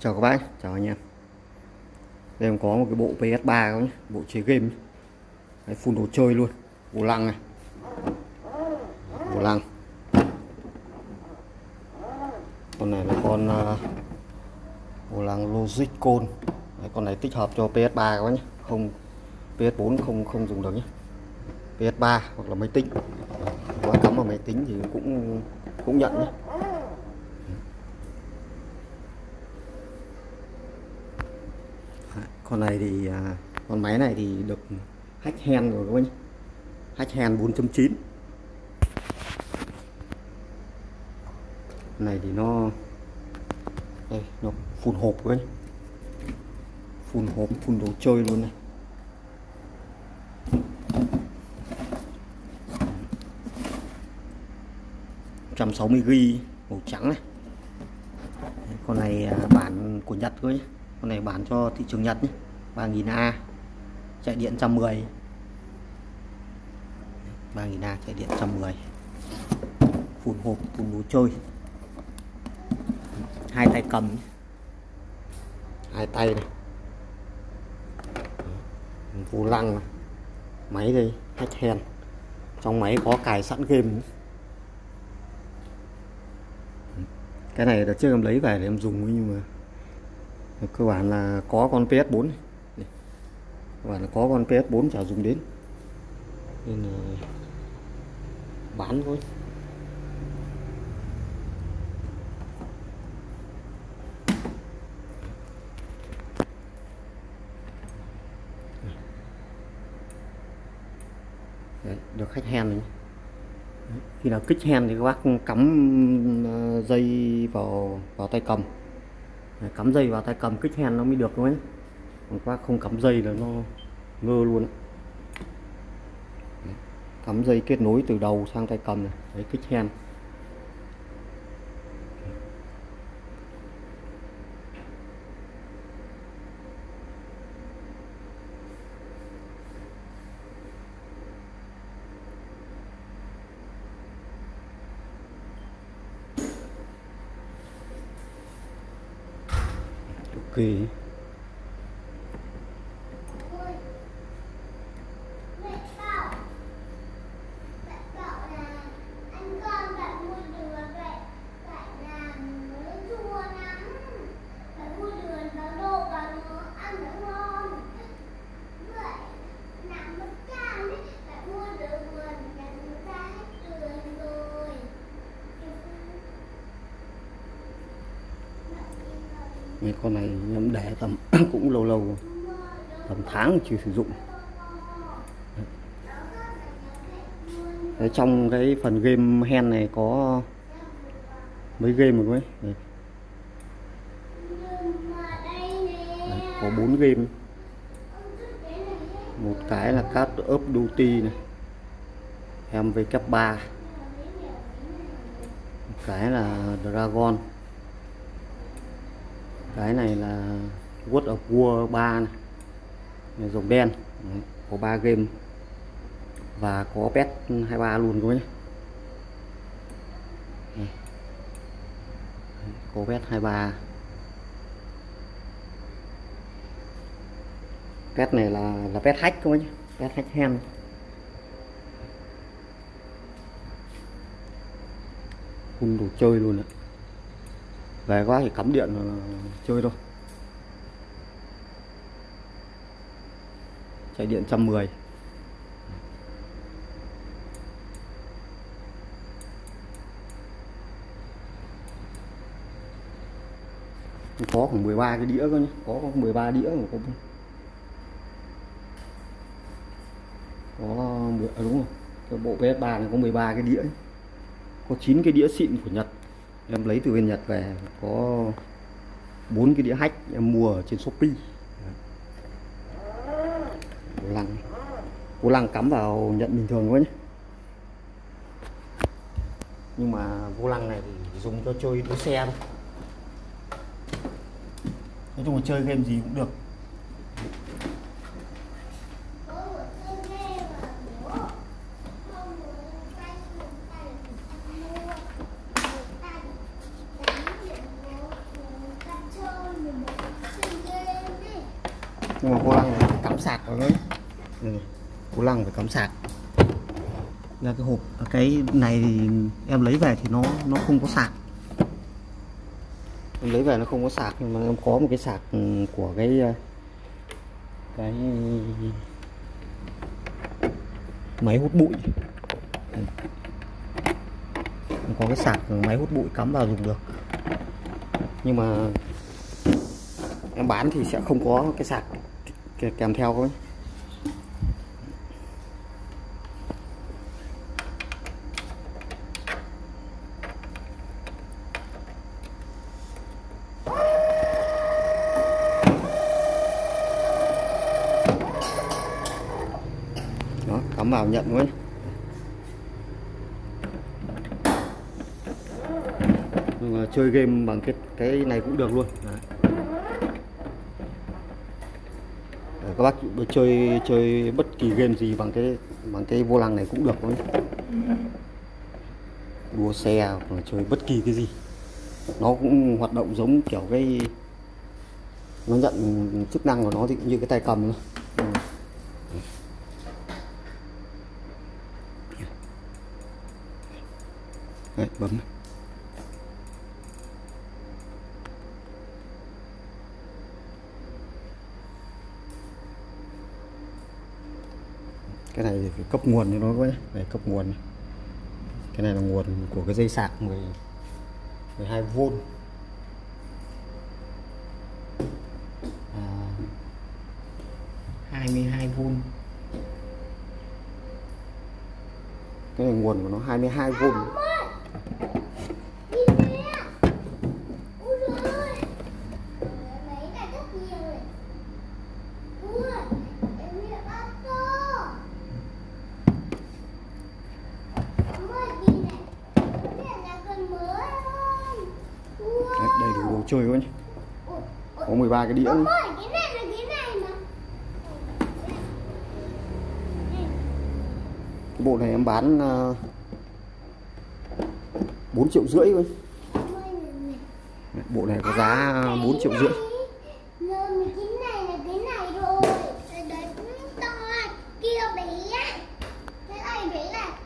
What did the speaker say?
chào các bác chào anh em. Đây em có một cái bộ PS3 không nhé bộ chơi game Đấy, full đồ chơi luôn vô lăng này. Vô lăng. Con này là con uh, lăng logic côn Đấy, con này tích hợp cho PS3 các bác nhé. Không PS4 không không dùng được nhé. PS3 hoặc là máy tính. Quá cắm vào máy tính thì cũng cũng nhận nhé. Con này thì à, con máy này thì được hack hand rồi các bác nhé hack hand 4.9 này thì nó đây nó phun hộp các bác nhé phun hộp phun đồ chơi luôn này. trăm sáu mươi g màu trắng này. Con này à, bản của Nhật thôi nhé con này bán cho thị trường Nhật nhé 3000 A, chạy điện 110 3000 A, chạy điện 110 phun hộp, phun đồ chơi. Hai tay cầm hai tay này. Vô lăng này. máy đây, hack hen trong máy có cài sẵn game cái này đợt trước em lấy về để em dùng nhưng mà cơ bản là có con PS4 này bản là có con PS4 chả dùng đến. Nên là bán thôi. Đấy, được khách hen này khi nào kích hen thì các bác cắm ờ, dây vào vào tay cầm. Cắm dây vào tay cầm kích hen nó mới được thôi còn qua không cắm dây là nó ngơ luôn cắm dây kết nối từ đầu sang tay cầm này, đấy kích hen kỳ. Mấy con này em để tầm cũng lâu lâu tầm tháng chưa sử dụng. Đấy, trong cái phần game hen này có mấy game rồi mấy Đấy. Đấy, có bốn game. Một cái là Card of Duty này em với cấp 3 một cái là Dragon cái này là World of War 3 này. Dòng đen. Đấy, có 3 game. Và có pet 23 luôn các nhé có pet 23 pet này là là pet hack các nhé pet hack hand. Phun đồ chơi luôn ạ về quá thì cắm điện ờ, chơi thôi. Chạy điện 110 có khoảng 13 cái đĩa cơ nhé có, khoảng 13 đĩa mà có có à, đúng rồi. Cái bộ PS3 này có 13 cái đĩa có 9 cái đĩa xịn của Nhật em lấy từ bên Nhật về, có bốn cái đĩa hách em mua ở trên Shopee. Vô lăng vô lăng cắm vào nhận bình thường quá nhé. Nhưng mà vô lăng này thì dùng cho chơi đua xe thôi. Nói chung là chơi game gì cũng được. Nhưng mà vô lăng này. Cắm sạc vào đấy. Này vô lăng phải cắm sạc. Ra cái hộp cái này thì em lấy về thì nó nó không có sạc. Em lấy về nó không có sạc nhưng mà em có một cái sạc ừ, của cái ờ, cái máy hút bụi. Em có cái sạc máy hút bụi cắm vào dùng được. Nhưng mà em bán thì sẽ không có cái sạc kèm theo thôi đó, cắm vào nhận luôn chơi game bằng cái cái này cũng được luôn. Đấy. Để các bác chơi chơi bất kỳ game gì bằng cái bằng cái vô lăng này cũng được thôi. Đua xe hoặc chơi bất kỳ cái gì. Nó cũng hoạt động giống kiểu cái nó nhận chức năng của nó thì cũng như cái tay cầm thôi. Đấy, bấm này. Cái này phải cấp nguồn cho nó với để cấp nguồn này. cái này là nguồn của cái dây sạc 10 12V à, 22V cái này nguồn của nó 22V chơi quá nhỉ? Có 13 cái đĩa nữa. cái bộ này em bán uh, 4 triệu rưỡi thôi. Bộ này có giá 4 triệu rưỡi